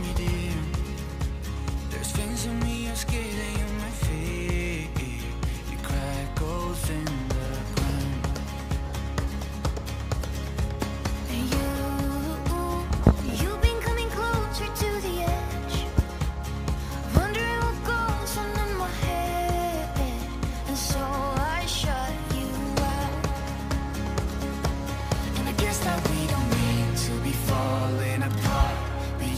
me.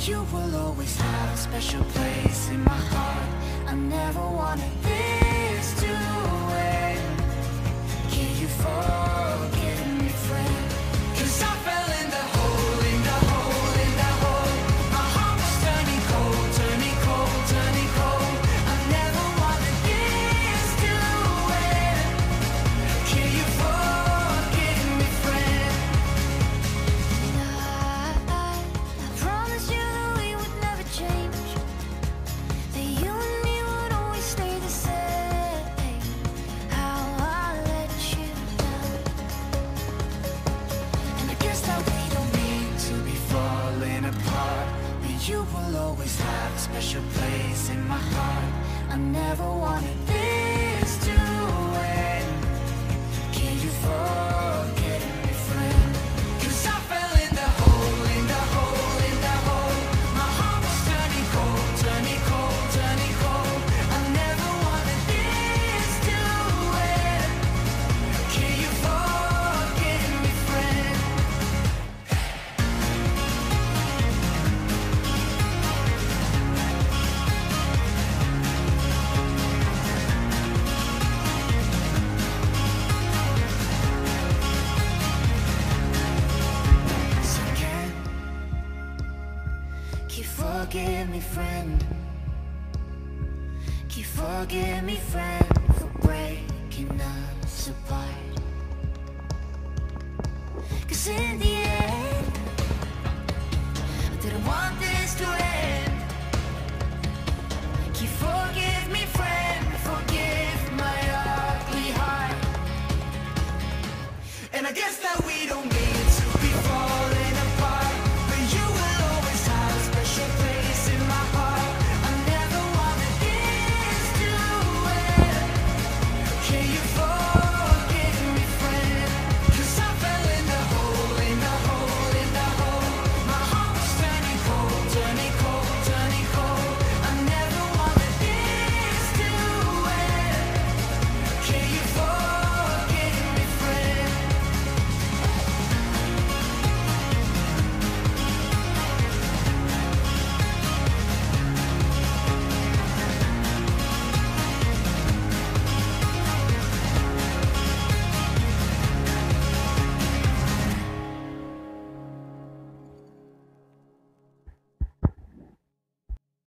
You will always have a special place in my heart. I never wanted this to You will always have a special place in my heart. I never wanted forgive me, friend? Can you forgive me, friend, for breaking us apart? Cause in the